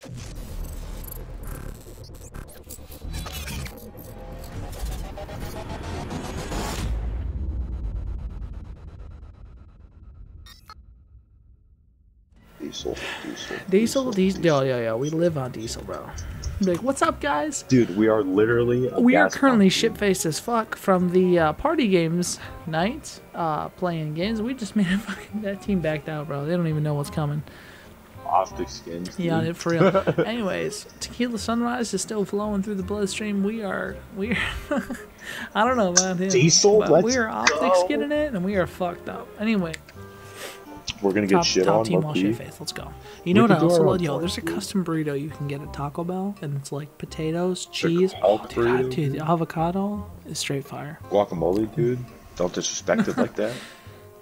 Diesel, diesel, Diesel, diesel. Yeah, yeah, yeah. We live on diesel, bro. Like, what's up, guys? Dude, we are literally. We are currently shit faced as fuck from the uh, party games night, uh, playing games. We just made a fucking that team backed out, bro. They don't even know what's coming. Optic skins. Yeah, dude. it for real. Anyways, tequila sunrise is still flowing through the bloodstream. We are, we are. I don't know about him. Diesel, but let's we are optics go. skinning it, and we are fucked up. Anyway, We're gonna get shit top on. team key. shit face. Let's go. You know what I also love? Yo, there's a custom burrito you can get at Taco Bell, and it's like potatoes, cheese. Oh, dude, burrito, dude? avocado is straight fire. Guacamole, dude. Don't disrespect it like that,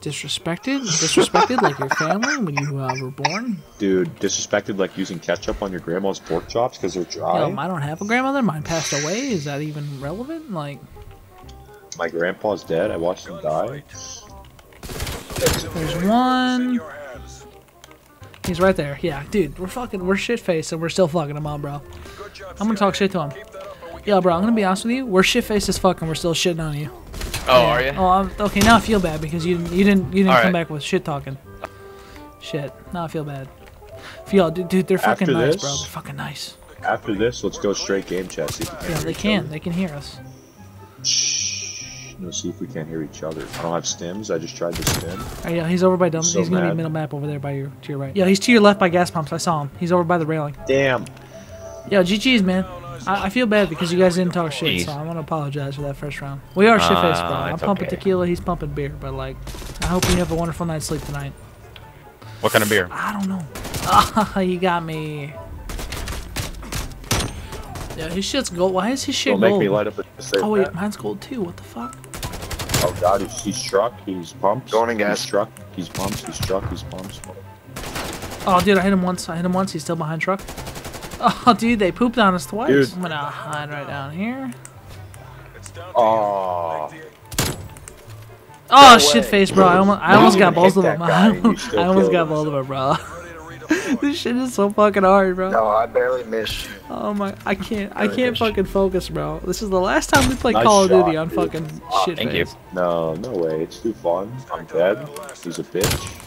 Disrespected, disrespected like your family when you uh, were born. dude. Disrespected like using ketchup on your grandma's pork chops because they're dry. Yo, I don't have a grandmother. Mine passed away. Is that even relevant? Like, My grandpa's dead. I watched him die. there's one. He's right there. Yeah, dude, we're fucking, we're shit faced and we're still fucking him up, bro. I'm gonna talk shit to him. Yo, bro, I'm gonna be honest with you. We're shit faced as fuck and we're still shitting on you. Oh, are you? Oh, I'm, okay. Now I feel bad because you didn't, you didn't, you didn't All come right. back with shit talking. Shit. Now I feel bad. Yo, dude, dude they're fucking After nice, this- bro. They're fucking nice. After this, let's go straight game chat. See if we can Yeah, hear they each can. other. They can hear us. Shh. Let's see if we can't hear each other. I don't have stims. I just tried to stim. Oh, yeah, he's over by Dumb. So he's gonna be middle map over there by your to your right. Yeah, he's to your left by gas pumps. I saw him. He's over by the railing. Damn. Yo, GG's, man. I, I feel bad because you guys didn't talk shit, so I want to apologize for that first round. We are shit faced, bro. Ah, I'm pumping okay. tequila. He's pumping beer, but like, I hope you have a wonderful night's sleep tonight. What kind of beer? I don't know. Ah, you got me. Yeah, his shit's gold. Why is his shit Don't make me light up a safe oh wait, bet. mine's gold too. What the fuck? Oh god, he's, he's struck. He's pumped. Going in He's struck. He's pumped. He's struck. He's pumped. Oh, dude, I hit him once. I hit him once. He's still behind truck. Oh, dude, they pooped on us twice. Dude. I'm gonna hide right down here. Oh. Oh, way. shit face, bro. I almost, I almost got both of them. that guy and you still I almost got both of them, bro. this shit is so fucking hard, bro. No, I barely missed. Oh my, I can't, I can't fish. fucking focus, bro. This is the last time we play Nice Call of shot, Duty on dude. fucking shit Thank you. No, no way. It's too fun. I'm dead. He's a bitch.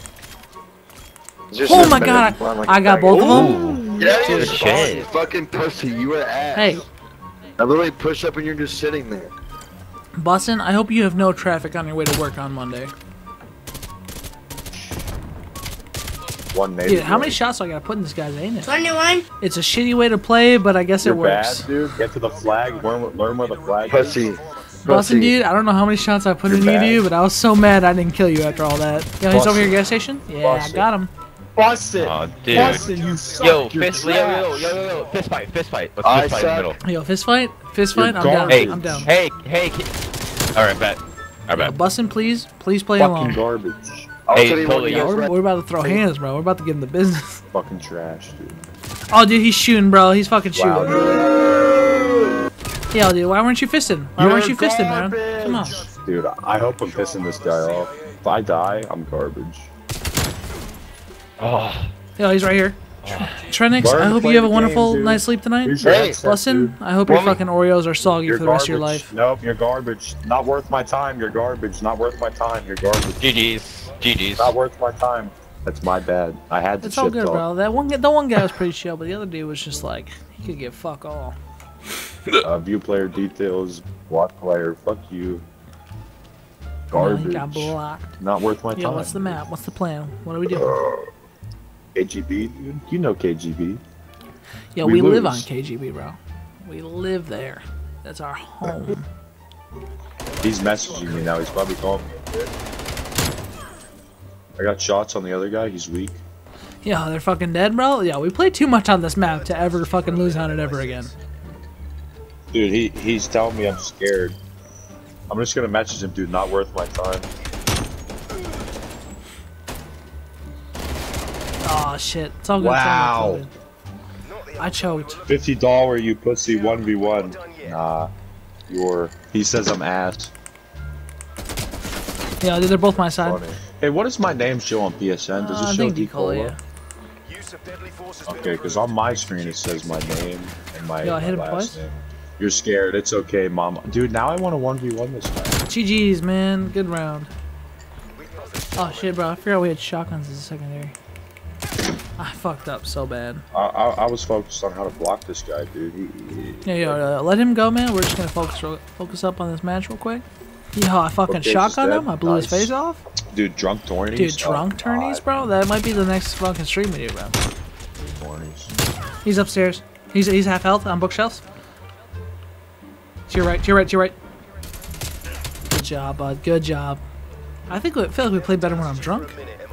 Just Oh my god, run like I, a I got faggot. both of them. Yeah, Dude, you're you fucking pussy. You were ass. Hey, I literally push up and you're just sitting there. Boston, I hope you have no traffic on your way to work on Monday. One nade. Dude, how many shots do I gotta put in this guy's ain't it? 21. It's a shitty way to play, but I guess You're it works. bad, dude. Get to the flag. Learn, learn where the flag is. Pussy. Bussin, Pussy. dude, I don't know how many shots I put You're in you, bad. dude, but I was so mad I didn't kill you after all that. Yo, he's over here, Bussin'. gas station? Yeah, I got him. Bust it. Oh, dude. Bust it, you suck. Yo, fist, yo, yo, yo, yo, yo, fist fight, fist fight. Let's I fist fight in the middle. Yo, fist fight? Fist You're fight? I'm down. Hey, I'm down. hey, hey. ki- All right, bet. All right, Yo, bet. Bussin, please, please play Fucking along. garbage. I'll Hey, totally, what, Yeah, you guys we're, we're about to throw hands, bro. We're about to get in the business. Fucking trash, dude. Oh, dude, he's shooting, bro. He's fucking shooting. Wow, dude. Yeah, dude, why weren't you fisting? Why You're weren't you fisting, man? Come on. Dude, I hope I'm pissing this guy off. If I die, I'm garbage. Oh, Yeah, he's right here. Trenix, Learn I hope you have a wonderful game, night's sleep tonight. Here's your Hey, headset, Bussin, dude. I hope your fucking Oreos are soggy You're for the rest of your life. Nope, you're garbage. Not worth my time. You're garbage. Not worth my time. You're garbage. GG's, GG's. Not worth my time. That's my bad. I had to It's all shit good, talk. bro. That one, guy- the one guy was pretty chill, but the other dude was just like, he could get fuck all. Uh, view player details. Block player. Fuck you. And then he Garbage. got blocked. Not worth my time. Yo, what's the map? What's the plan? What are we doing? KGB, dude. You know KGB. Yeah, we we, live on. KGB, bro. We live there. That's our home. He's messaging me now. He's probably calling me. I got shots on the other guy. He's weak. Yeah, they're fucking dead, bro. Yeah, we play too much on this map to ever fucking lose on it ever again. Dude, he he's telling me I'm scared. I'm just gonna message him, dude. Not worth my time. Oh shit, it's all good. Wow. It's all good. It's all good. I choked. Fifty dollar, you pussy. One v one. Nah, you're. He says I'm ass. Yeah, they're both my side. Funny. Hey, what does my name show on PSN? Does Uh, it show think Decola, Decola? yeah. Okay, because on my screen it says my name and my, Yo, I my hit him last twice. name. You're scared. It's okay, mom. Dude, now I want a 1v1 this guy. GG's, man. Good round. Oh shit, bro. I forgot we had shotguns as a secondary. I fucked up so bad. I, I, I was focused on how to block this guy, dude. He, he, Yeah, yo, uh, let him go, man. We're just gonna focus real- focus up on this match real quick. Yo, I fucking Okay, shotgun him. I blew his face off. dude, drunk tourneys. Dude, drunk oh, turnies, bro. That might be the next fucking stream we do, bro. tourneys. He's upstairs. He's he's half health on bookshelves. To your right. To your right. To your right. Good job, bud. Good job. I think we I feel like we played better when I'm drunk.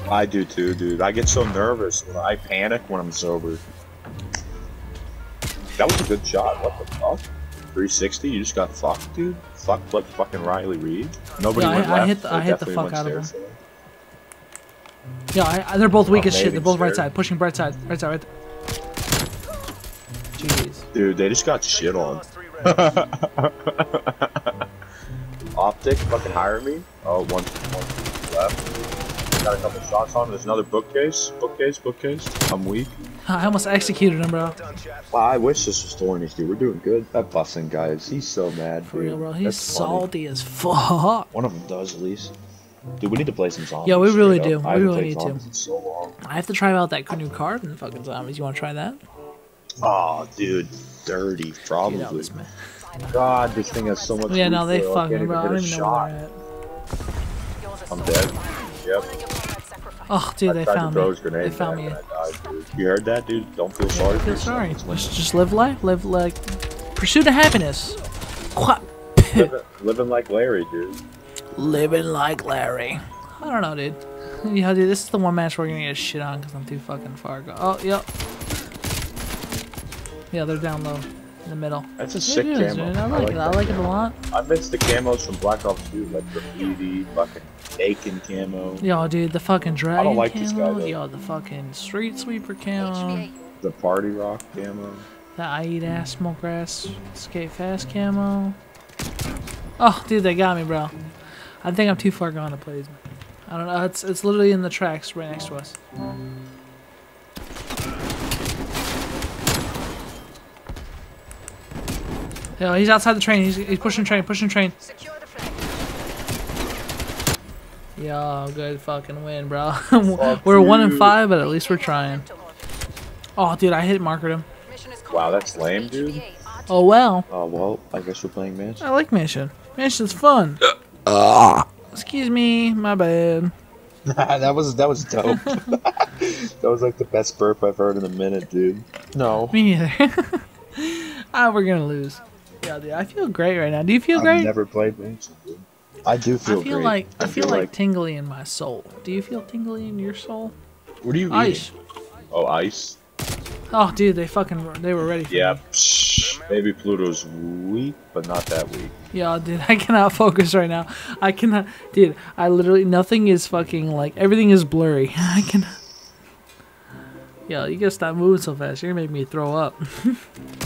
I do too, dude. I get so nervous when I panic when I'm sober. That was a good shot. What the fuck? 360? You just got fucked, dude. Fucked like fucking Riley Reid. Nobody Yeah, went I left. hit the- I They hit the definitely fuck went out of him. stairs. Yeah, I, I, they're both weak Oh, as shit. They're both right side, pushing right side, right side, right. There. Jeez. Dude, they just got shit on. Optic, fucking hire me. Oh, one, one left. Got a couple shots on. him. There's another bookcase. Bookcase, bookcase. I'm weak. I almost executed him, bro. Wow, I wish this was Thorny's, dude. We're doing good. That busing guy is, he's so mad, For dude. real, bro. He's That's funny. salty as fuck. One of them does, at least. Dude, we need to play some zombies. Yeah, we really do. up. We really need to. in so long. I have to try out that new card in the fucking zombies. You want to try that? Oh, dude, dirty, probably. this man. God, this thing has so much. Yeah, no, they fucking, bro. I don't even know where shot. they're at. I'm dead. Yep. Oh, dude, I they found me. They found me. back and I died, dude. You heard that, dude? Don't feel sorry. For feel sorry. When- Just, live life. Live like pursuit of happiness. Qua- living, living like Larry, dude. Living like Larry. I don't know, dude. Yeah, dude, this is the one match we're gonna get shit on because I'm too fucking far. Go- oh, yep. Yeah, they're down low in the middle. That's a sick is, camo. dude. I like it. I that like it a lot. I miss the camos from Black Ops 2, like graffiti, fucking bacon camo, Yo, dude, the fucking dragon like this guy, camo. though. Yo, the fucking street sweeper camo. the party rock camo. The I eat ass smoke grass skate fast camo. Oh, dude, they got me, bro. I think I'm too far gone to play. these. I don't know. It's it's literally in the tracks right next to us. Yo, he's outside the train. He's, he's pushing train, pushing train. Yo, good fucking win, bro. we're one and you. five, but at least we're trying. Oh, dude, I hit markered him. Wow, that's lame, dude. Oh well. Oh, well, I guess we're playing Mansion. I like Mission. Mission's fun. Excuse me, my bad. that was that was dope. that was like the best burp I've heard in a minute, dude. No, Me neither. ah, we're gonna lose. Yeah, dude, I feel great right now. Do you feel great? I've never played Mansion, dude. I do feel. I feel, feel great. like I feel like tingly in my soul. Do you feel tingly in your soul? what are you Ice. eating? Oh, ice. Oh, dude, they fucking they were ready. For Yeah, psh, maybe Pluto's weak, but not that weak. Yeah, dude, I cannot focus right now. I cannot, dude. I literally nothing is fucking like everything is blurry. I cannot. Yo, you gotta stop moving so fast. You're gonna make me throw up.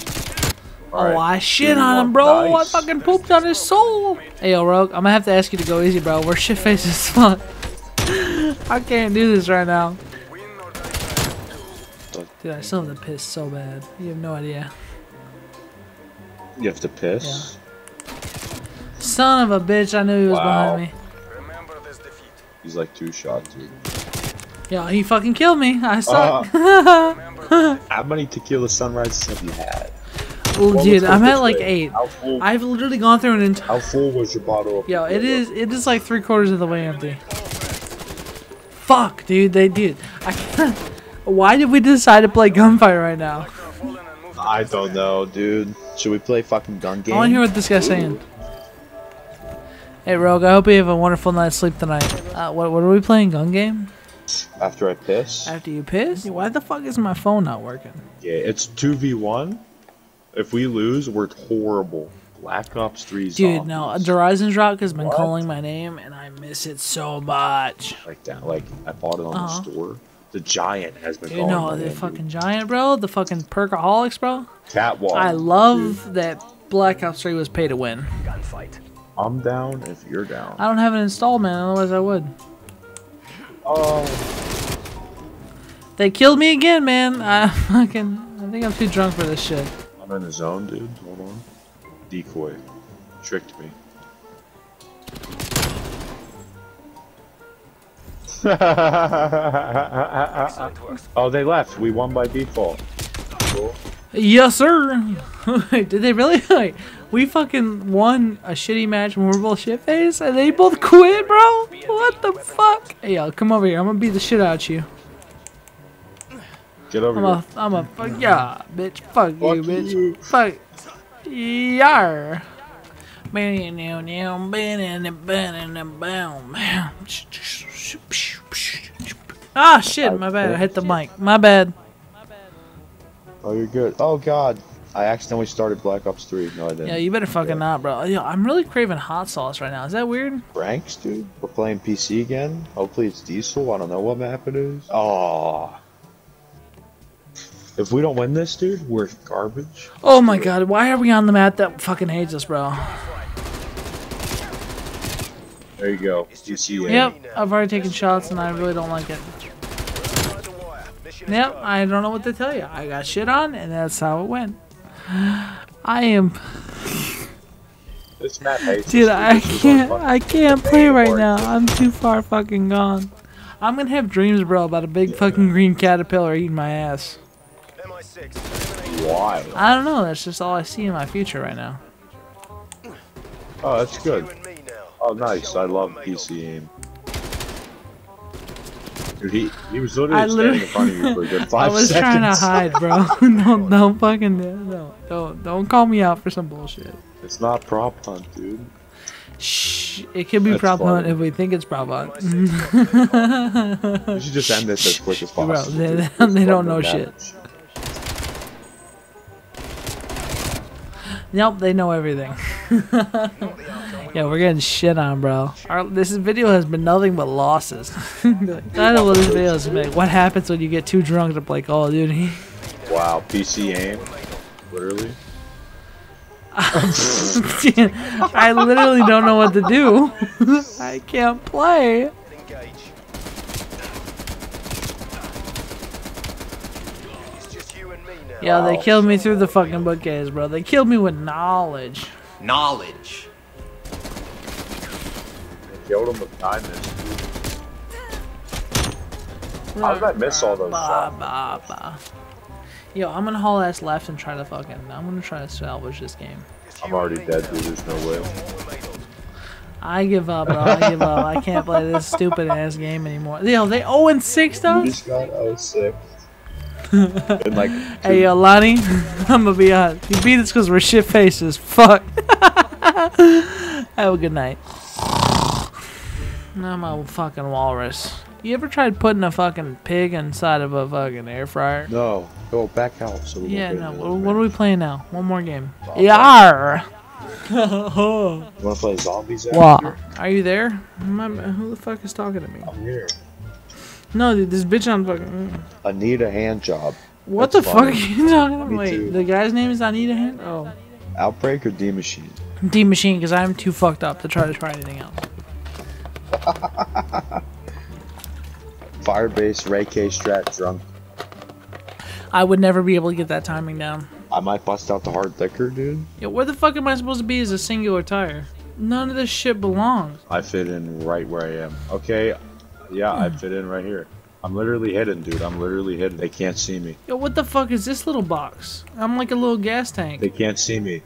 Alright, Oh, I shit dude, on him, bro. nice. I fucking pooped on his soul. Hey, yo, Rogue, I'm gonna have to ask you to go easy, bro. We're shit faced as fuck. I can't do this right now. Dude, I still have the piss so bad. You have no idea. You have to piss. Son of a bitch, I knew he was Wow. behind me. He's like two shots, dude. Yeah, he fucking killed me. I suck. Uh-huh. How many tequila sunrises have you had? Well, dude, I'm at like way. eight. I've literally gone through an entire. How full was your bottle? Yo, it is. It is like three quarters of the way empty. Fuck, dude. They did. I can't. Why did we decide to play gunfight right now? I don't know, dude. Should we play fucking gun game? I want to hear what this guy's saying. Hey, Rogue. I hope you have a wonderful night's sleep tonight. Uh, what? What are we playing? Gun game? After I piss? After you piss? Why the fuck is my phone not working? Yeah, it's two v one. If we lose, we're horrible. Black Ops Three. Dude, no. Horizon's Rock has been What? calling my name, and I miss it so much. like that. Like I bought it on Uh-huh. the store. The Giant has been You calling know my the name, fucking giant, bro. The fucking perkaholics, bro. Catwalk. I dude. love that Black Ops 3 was pay to win. Gunfight. I'm down if you're down. I don't have it installed, man. Otherwise, I would. Oh, They killed me again, man. I fucking. I think I'm too drunk for this shit. I'm in the zone, dude. Hold on. Decoy. Tricked me. oh, they left. We won by default. Cool. Yes, sir. Did they really? Wait, we fucking won a shitty match when we were both shit faced, and they both quit, bro. What the fuck? Hey, yo, come over here. I'm gonna beat the shit out of you. Get over I'm here. a, I'm a fuck yeah, bitch. Fuck, Fuck you, bitch. you. Fuck. Yar. Ah, shit, my bad. I hit the mic. My bad. Oh, you're good. Oh, God. I accidentally started Black Ops 3. No, I didn't. Yeah, you better fucking not, bro. Yo, I'm really craving hot sauce right now. Is that weird? Ranks, dude. We're playing PC again. Hopefully it's Diesel. I don't know what map it is. Oh. If we don't win this, dude, we're garbage. Oh my god, why are we on the map that fucking hates us, bro? There you go. PC. Yep, I've already taken shots and I really don't like it. Yep, I don't know what to tell you. I got shit on and that's how it went. I am, This map hates dude. us, I can't. I can't play right now. I'm too far fucking gone. I'm gonna have dreams, bro, about a big fucking green caterpillar eating my ass. Why? I don't know. That's just all I see in my future right now. Oh, that's good. Oh, nice. I love PC aim. Dude, he, he was literally I standing in front of you for a good I was seconds. trying to hide, bro. don't, don't fucking, no, don't, don't call me out for some bullshit. It's not prop hunt, dude. Shh, it could be That's prop hunt if we think it's prop hunt. We should just end this as quick as Bro, possible. they- they don't know to shit. Nope, they know everything. yeah, we're getting shit on, bro. Our, this video has been nothing but losses. the title of this video is like, what happens when you get too drunk to play Call of Duty? Wow, PC aim. Literally. I literally don't know what to do. I can't play. Yeah, they Wow. killed me through the fucking bookcase, bro. They killed me with knowledge. Knowledge. Killed him with kindness. How did I miss all those Bah, shots? bah, bah. Yo, I'm gonna haul ass left and try to fucking. I'm gonna try to salvage this game. I'm already dead, dude. There's no way. I give up, bro. I give up. I can't play this stupid ass game anymore. Yo, they 0 and 6 You though. just got 06. and like, Hey, yo, Lonnie, I'm gonna be honest. You beat us because we're shit faces. Fuck. Have a good night. I'm a fucking walrus. You ever tried putting a fucking pig inside of a fucking air fryer? no, go back out. So we Yeah, no. What, what are we playing now? One more game. Yar. You wanna play zombies? After? Are you there? Who the fuck is talking to me? I'm here. No, dude, this bitch on fucking. I need a hand job. What That's the fuck are you talking about? Wait, too. the guy's name is Anita Hand? Oh. Outbreak or Die Maschine? Die Maschine, because I'm too fucked up to try to try anything else. Firebase, Ray K, Strat, Drunk. I would never be able to get that timing down. I might bust out the hard liquor, dude. Yo, where the fuck am I supposed to be as a singular tire? None of this shit belongs. I fit in right where I am. Okay, yeah, I hmm. fit in right here. I'm literally hidden, dude. I'm literally hidden. They can't see me. Yo, what the fuck is this little box? I'm like a little gas tank. They can't see me.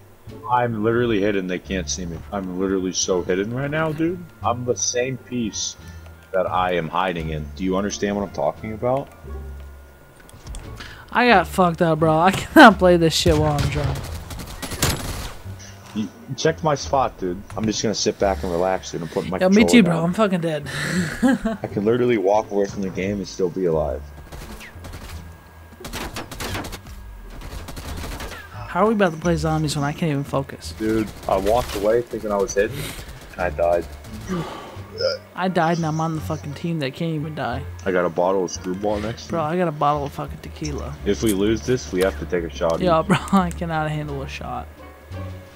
I'm literally hidden. They can't see me. I'm literally so hidden right now, dude. I'm the same piece that I am hiding in. Do you understand what I'm talking about? I got fucked up, bro. I cannot play this shit while I'm drunk. You, you my spot, dude. I'm just gonna sit back and relax, dude. I'm putting my Yo, me too, bro. down. I'm fucking dead. I can literally walk away from the game and still be alive. How are we about to play zombies when I can't even focus? Dude, I walked away thinking I was hidden, and I died. I died and I'm on the fucking team that can't even die. I got a bottle of screwball next to Bro. I got a bottle of fucking tequila. If we lose this, we have to take a shot. Yo, bro, I cannot handle a shot.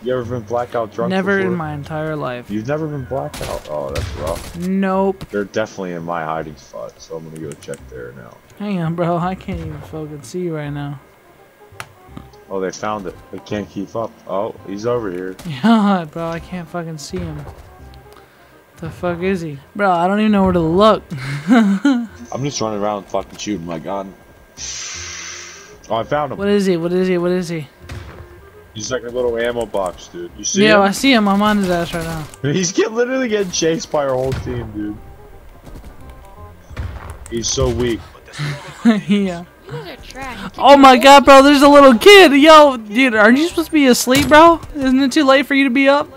You ever been blackout drunk Never before? in my entire life. You've never been blackout? Oh, that's rough. Nope. They're definitely in my hiding spot, so I'm gonna go check there now. Hang on, bro. I can't even fucking see you right now. Oh, they found it. They can't keep up. Oh, he's over here. Yeah, bro. I can't fucking see him. The fuck is he? Bro, I don't even know where to look. I'm just running around fucking shooting my gun. Oh, I found him. What is he? What is he? What is he? He's like a little ammo box, dude. You see Yeah, I see him. I'm on his ass right now. He's get, literally getting chased by our whole team, dude. He's so weak. yeah. Oh you guys are trash. Oh my god, bro, there's a little kid. Yo, dude, aren't you supposed to be asleep, bro? Isn't it too late for you to be up?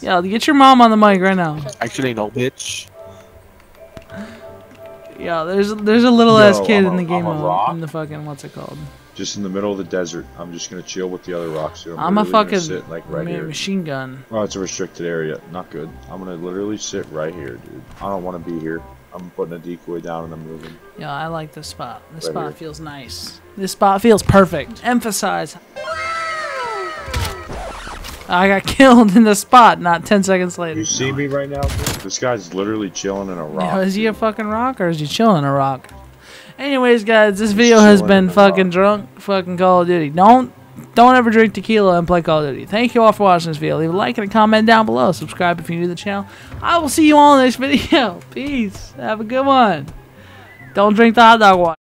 Yeah, get your mom on the mic right now. Actually, no, bitch. Yeah, there's there's a little ass kid I'm in the game I'm a rock. In the fucking what's it called? Just in the middle of the desert. I'm just gonna chill with the other rocks. Dude. I'm a literally gonna fucking sit, like right ma- here. machine gun. Oh, it's a restricted area. Not good. I'm gonna literally sit right here, dude. I don't want to be here. I'm putting a decoy down and I'm moving. Yeah, I like this spot. This Right spot here. feels nice. This spot feels perfect. Emphasize. I got killed in the spot, not 10 seconds later. You see me right now? This guy's literally chilling in a rock. Yeah, is he a fucking rock or is he chilling in a rock? Anyways, guys, this video has been fucking rock. drunk, fucking Call of Duty. Don't don't ever drink tequila and play Call of Duty. Thank you all for watching this video. Leave a like and a comment down below. Subscribe if you're new to the channel. I will see you all in the next video. Peace. Have a good one. Don't drink the hot dog water.